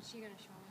Is she gonna show me?